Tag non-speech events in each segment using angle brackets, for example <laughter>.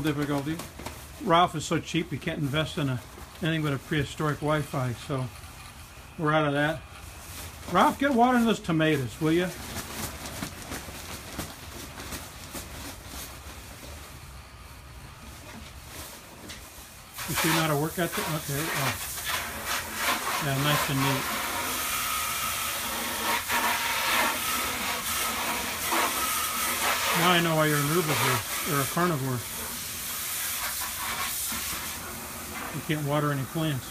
difficulty. Ralph is so cheap he can't invest in a anything but a prehistoric Wi-Fi, so we're out of that. Ralph, get water in those tomatoes, will you? You see how to work at it? Okay. Oh. Yeah, nice and neat. Now I know why you're an herbivore or a carnivore. You can't water any plants.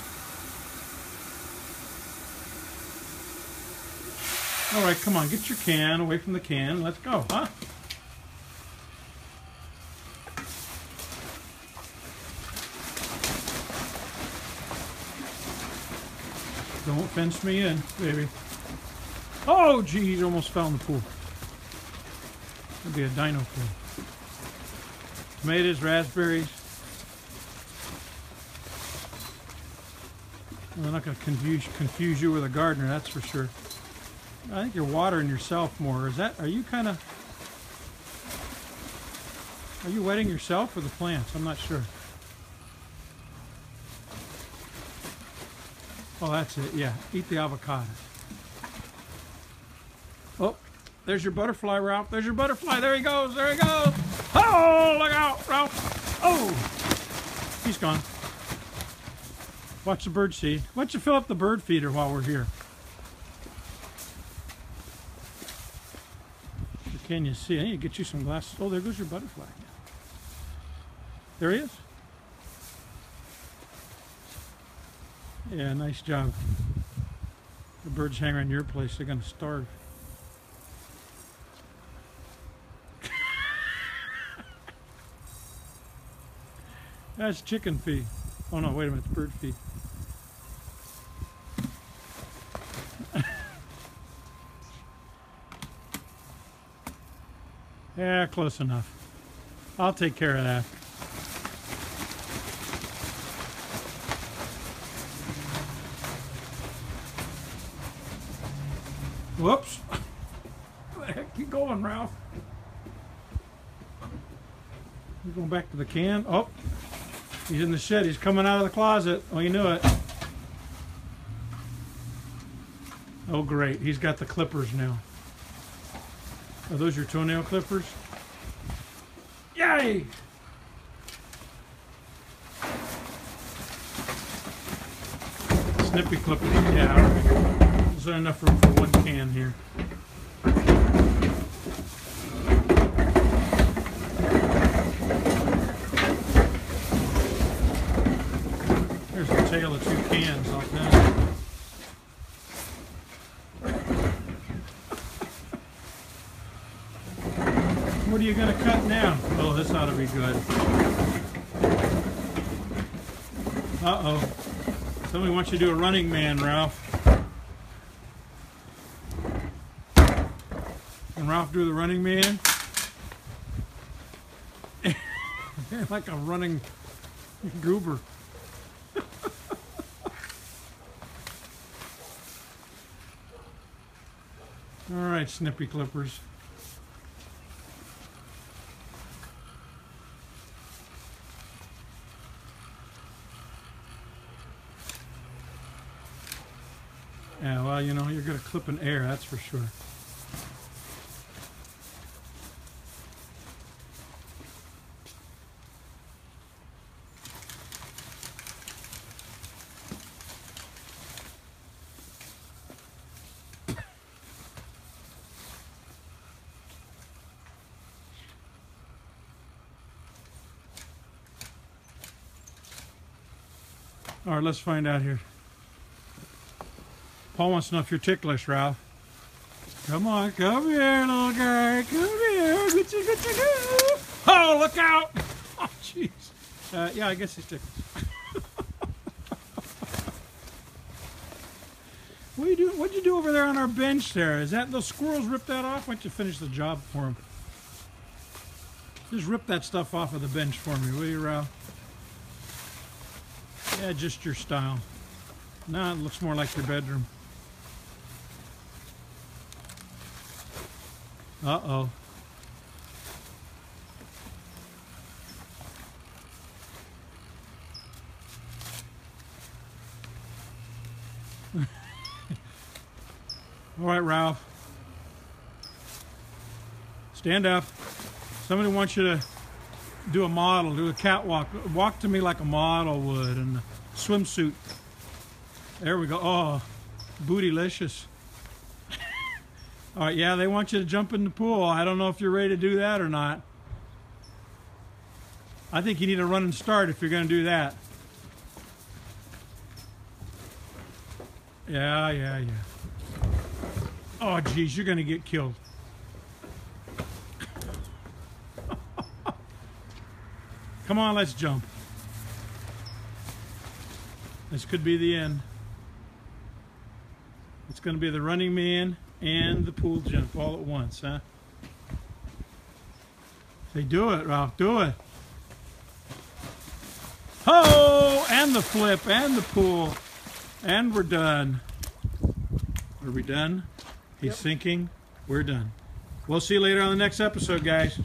All right, come on, get your can away from the can. Let's go, huh? Don't fence me in, baby. Oh, geez, almost fell in the pool. Could be a dino pool. Tomatoes, raspberries. I'm not going to confuse confuse you with a gardener, that's for sure. I think you're watering yourself more. Is that? Are you kind of? Are you wetting yourself or the plants? I'm not sure. Oh, that's it. Yeah, eat the avocado. Oh, there's your butterfly, Ralph. There's your butterfly. There he goes. There he goes. Oh, look out, Ralph. Oh, he's gone. Watch the bird seed. Why don't you fill up the bird feeder while we're here? Can you see? I need to get you some glasses. Oh, there goes your butterfly. There he is. Yeah, nice job. The birds hang around your place, they're going to starve. <laughs> That's chicken feed. Oh no, wait a minute, bird feed. Yeah, close enough. I'll take care of that. Whoops. <laughs> Where the heck you going, Ralph? We're going back to the can. Oh, he's in the shed. He's coming out of the closet. Oh, you knew it. Oh, great. He's got the clippers now. Are those your toenail clippers? Yay! Snippy clippers. Yeah. Is there enough room for one can here? There's the tail of two cans off that. What are you going to cut now? Oh, this ought to be good. Uh-oh. Somebody wants you to do a running man, Ralph. Can Ralph do the running man? <laughs> like a running goober. <laughs> All right, snippy clippers. Yeah, well, you know, you're going to clip an air, that's for sure. All right, let's find out here. Paul wants to know if you're ticklish, Ralph. Come on, come here, little guy. Come here. Oh, look out. <laughs> Oh, jeez. Uh, yeah, I guess he's ticklish. <laughs> what are you doing? What'd you do over there on our bench there? Is that those squirrels ripped that off? Why don't you finish the job for them? Just rip that stuff off of the bench for me, will you, Ralph? Yeah, just your style. Now it looks more like your bedroom. Uh-oh. <laughs> All right, Ralph. Stand up. Somebody wants you to do a model, do a catwalk. Walk to me like a model would in a swimsuit. There we go. Oh, bootylicious. All right, yeah, they want you to jump in the pool. I don't know if you're ready to do that or not. I think you need a run and start if you're going to do that. Yeah, yeah, yeah. Oh, geez, you're going to get killed. <laughs> Come on, let's jump. This could be the end. It's going to be the running man and the pool jump all at once, huh? Say, do it, Ralph, do it. Oh, and the flip, and the pool, and we're done. Are we done? He's Yep. sinking. We're done. We'll see you later on the next episode, guys.